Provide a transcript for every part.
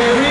네.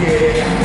Yeah.